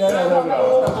Yeah!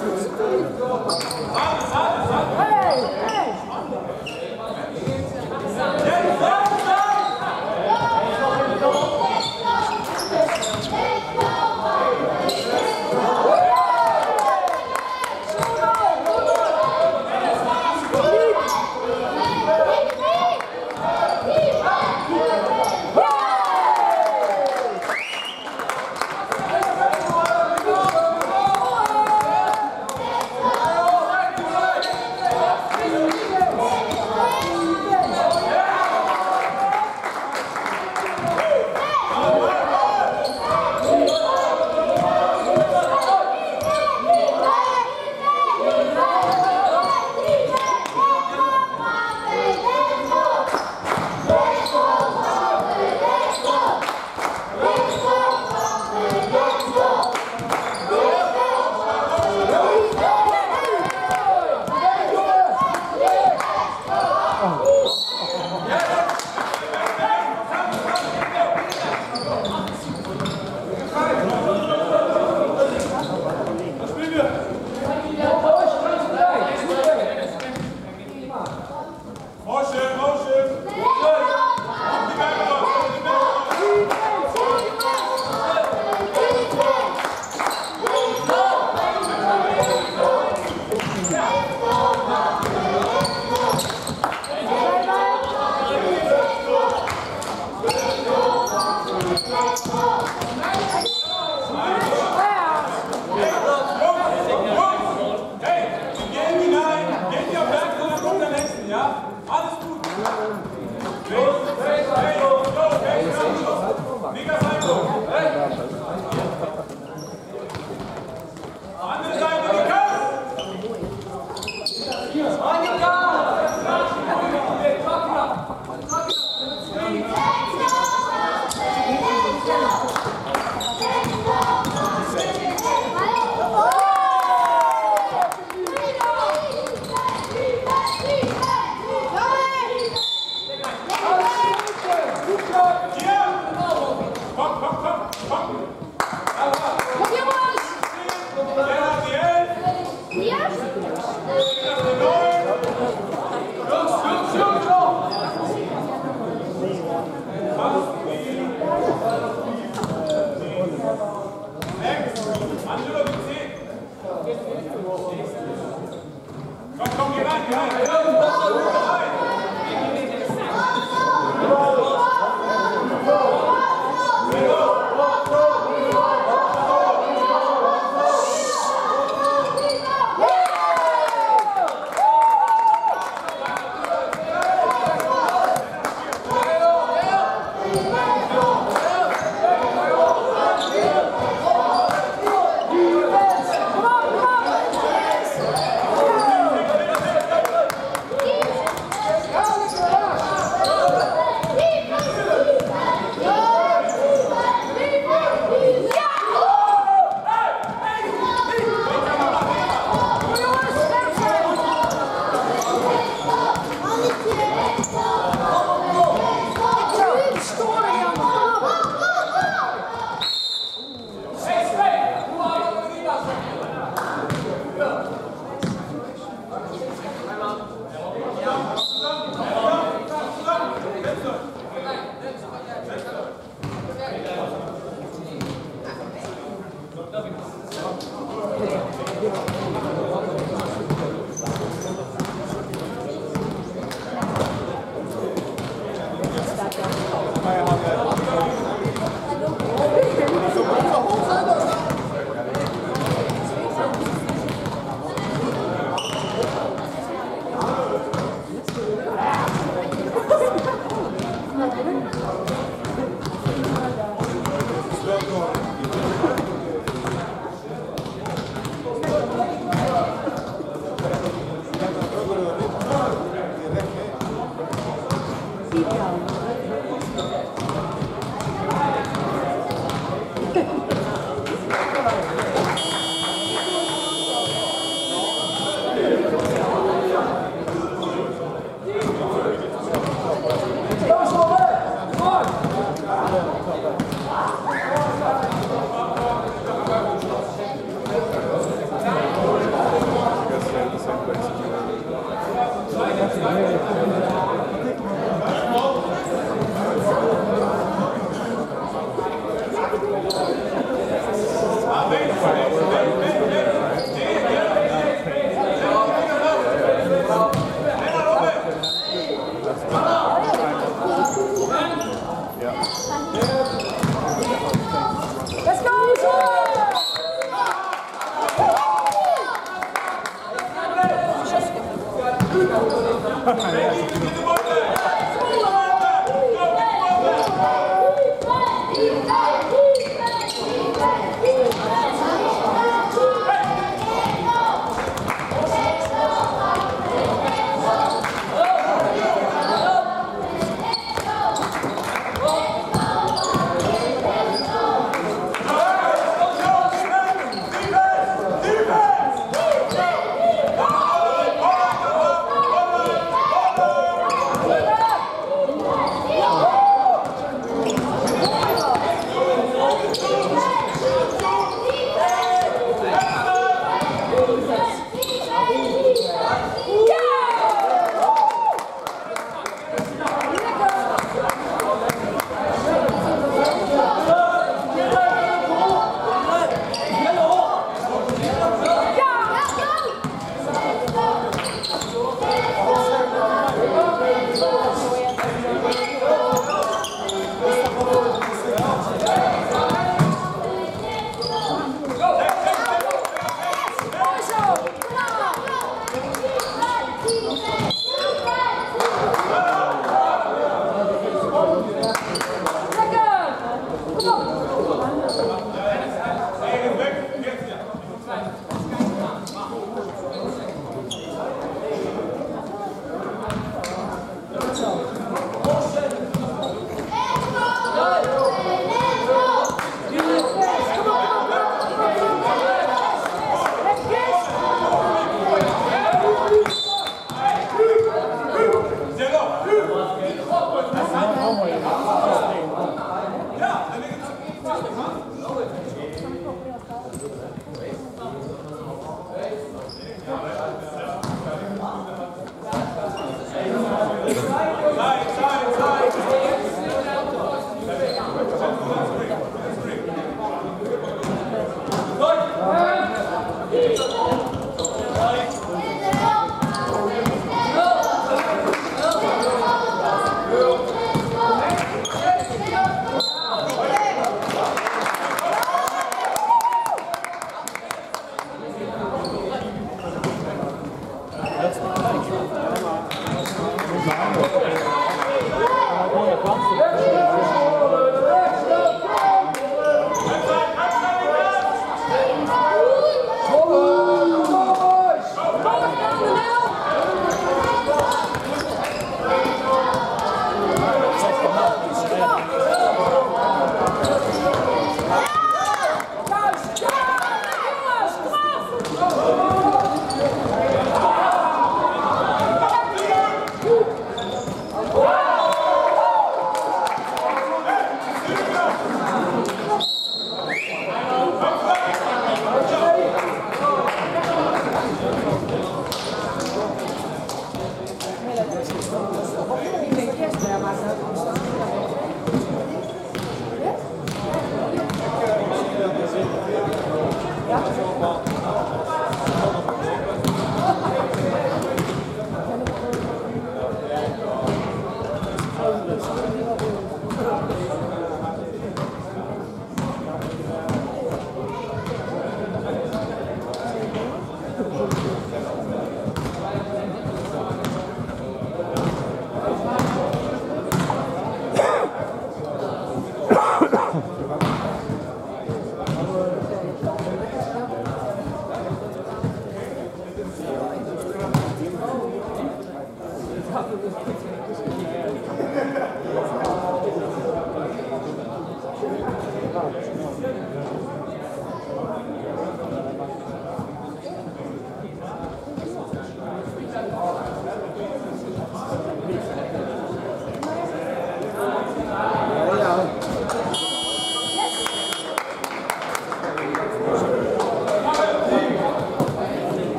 Hey! Hey! Yeah. Yes.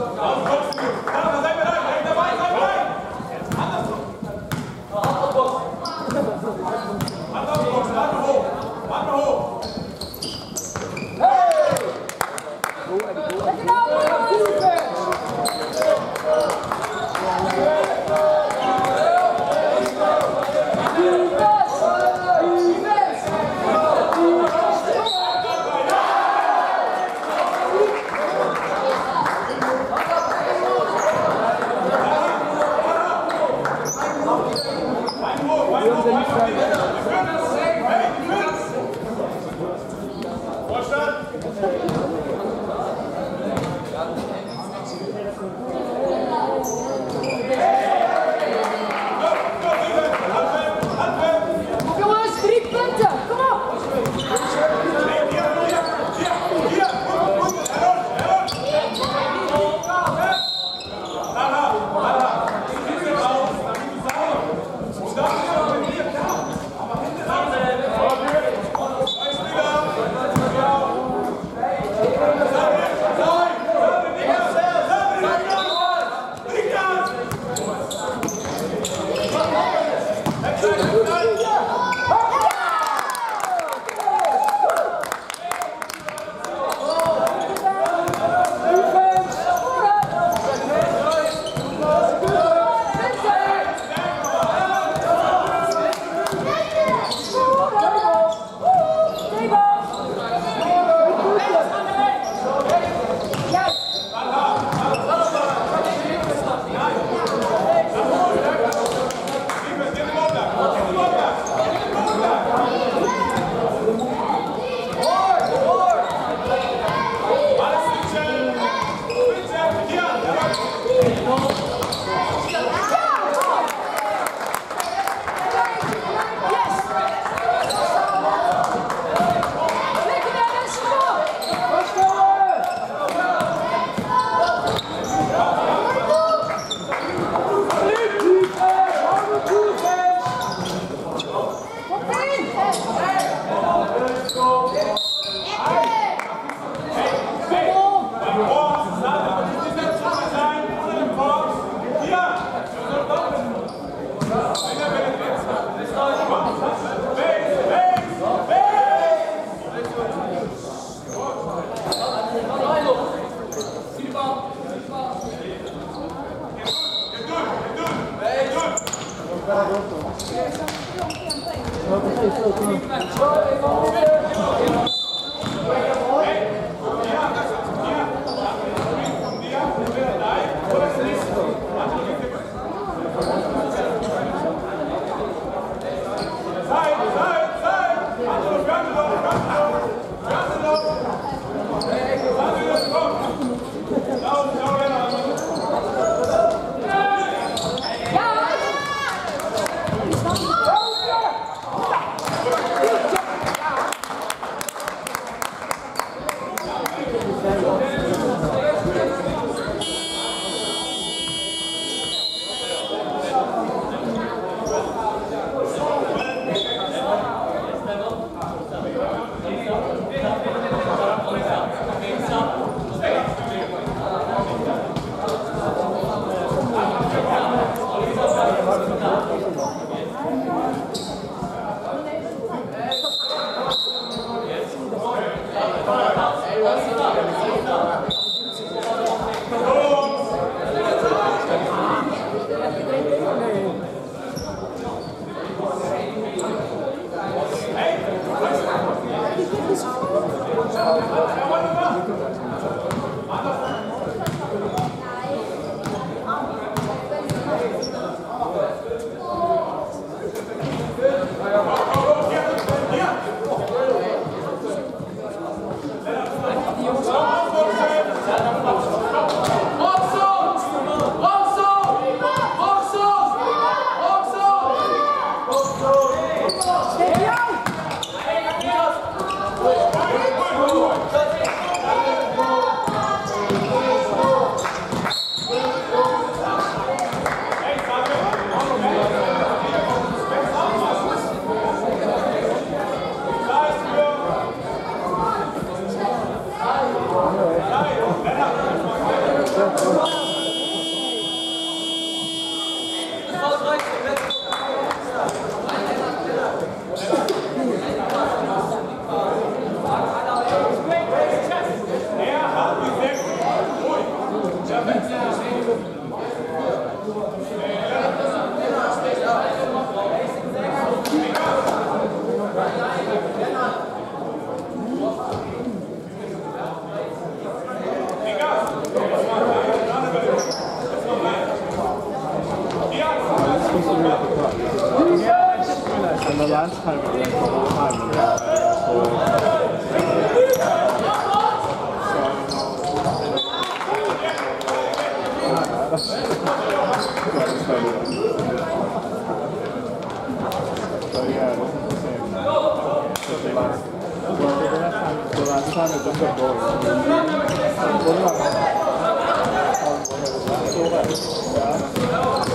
Of And the last time we went for a time, we got So yeah, it wasn't the same. So they lost. Well, the last time, the last time it was a goal. What about? Um, what about? So like, yeah.